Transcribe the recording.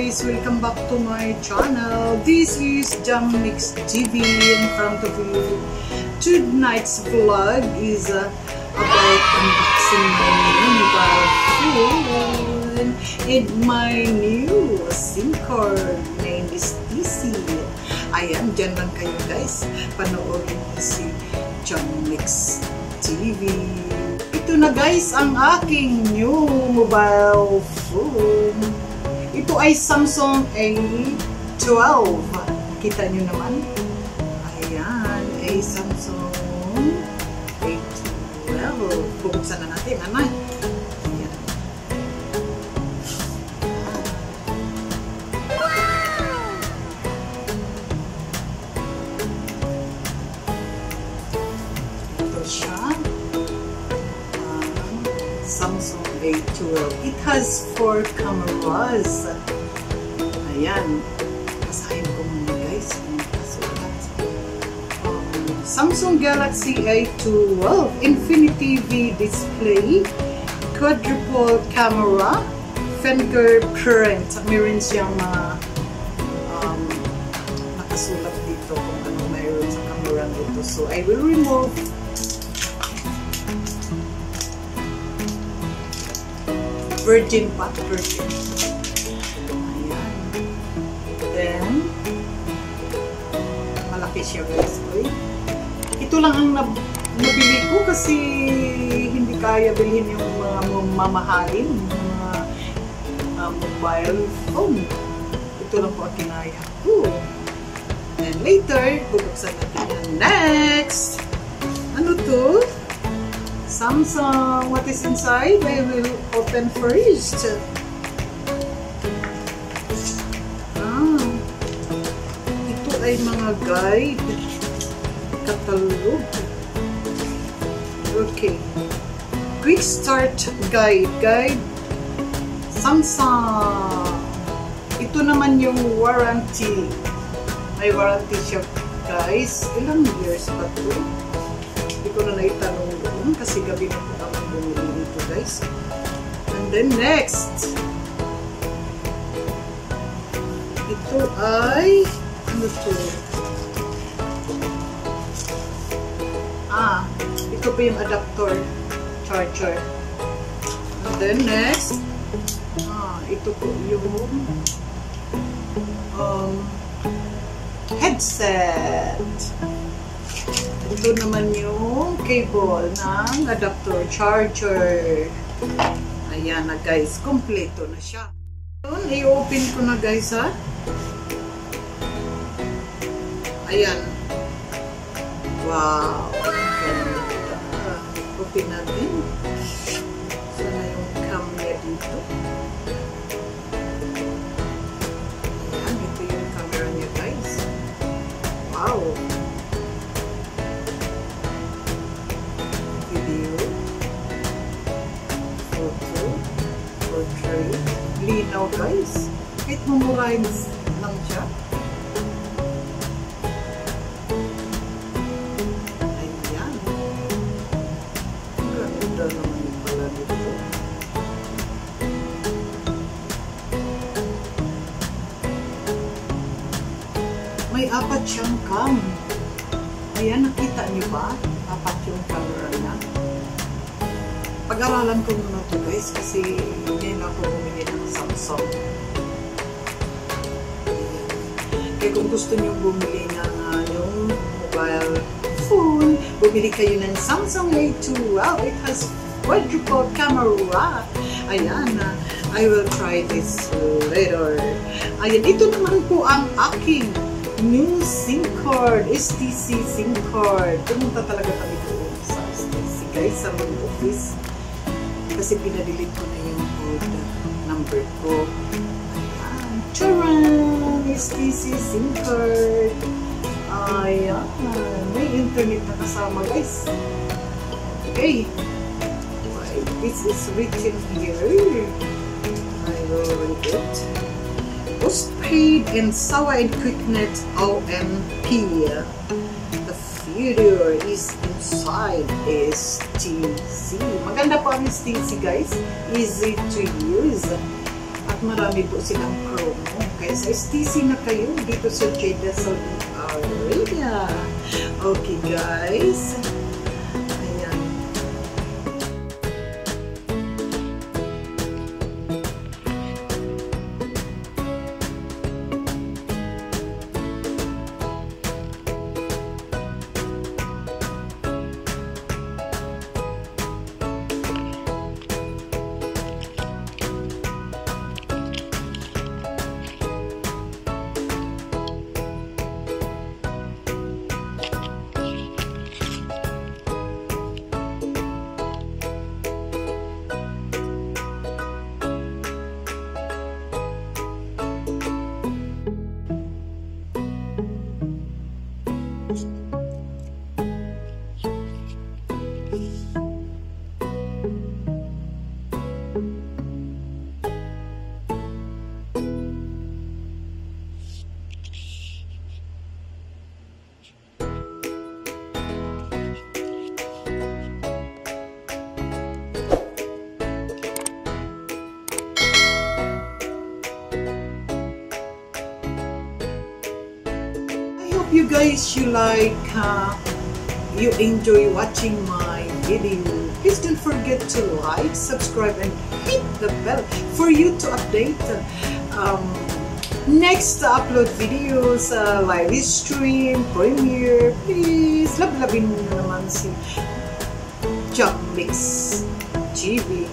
guys! Welcome back to my channel. This is Jam Mix TV in front of you. Tonight's vlog is uh, about unboxing my new mobile phone and my new SIM card. Name is DC. Ayan, dyan lang kayo guys. Panoorin niyo si Jam Mix TV. Ito na guys ang aking new mobile phone. Ito ay Samsung A12. Kita nyo naman. Ayan, ay Samsung A12. Bubuksan na natin, ano? A12. It has four cameras. Ayan. Basahin ko muna guys. Um, Samsung Galaxy A12 Infinity V display. Quadruple camera. Fingerprint. Meron siyang uh, um, nakasulat dito kung ano mayroon sa camera. So, I will remove virgin pot virgin. Ayan. Then, malaki siya guys. Uy. Ito lang ang nab nabili ko kasi hindi kaya bilhin yung mga mamahalin, mga uh, mobile phone. Ito lang po ang kinaya ko. And later, bubuksan natin yan. Next! Ano to? Samsung. What is inside? I will open first. Ah. Ito ay mga guide. Katalog. Okay. Quick start guide. Guide. Samsung. Ito naman yung warranty. May warranty siya guys. Ilang years ba ito? Hindi ko na naitanong doon kasi gabi na po ako bumili dito guys. And then next, ito ay, ano to? Ah, ito pa yung adapter charger. And then next, ah, ito po yung um, headset. Ito naman yung cable ng adapter charger. Ayan na guys, kompleto na siya. Yun, i-open ko na guys ha. Ayan. Wow. Open natin. Sana yung cam niya dito. Linaw guys. Kahit mamurahin lang siya. Ayan. Ganda naman pala dito. May apat siyang cam. Ayan, nakita niyo ba? Apat yung camera niya. Pag-aralan ko muna to guys kasi na ako bumili ng Samsung. Kaya kung gusto niyo bumili ng uh, yung mobile phone, bumili kayo ng Samsung A2. Wow, it has quadruple camera. Ayan, uh, I will try this later. Ayan, ito naman po ang aking new SIM card, STC SIM card. Pumunta talaga kami doon sa STC guys, sa main office. Kasi pinadelete ko na yung code number ko. Ayan, charan! STC SIM card. Ayan, may internet na kasama guys. Okay. Right, this is written here. I will read it. Postpaid and Sawa and QuickNet OMP. Video is inside STC. Maganda po ang STC guys. Easy to use. At marami po silang promo. Kaya sa STC na kayo dito sa Jeddah, Saudi Arabia. Okay guys. Guys you like uh, you enjoy watching my video. Please don't forget to like, subscribe, and hit the bell for you to update um, next upload videos, uh, live stream, premiere. Please, love-lovin mo naman si Chuck Mix TV.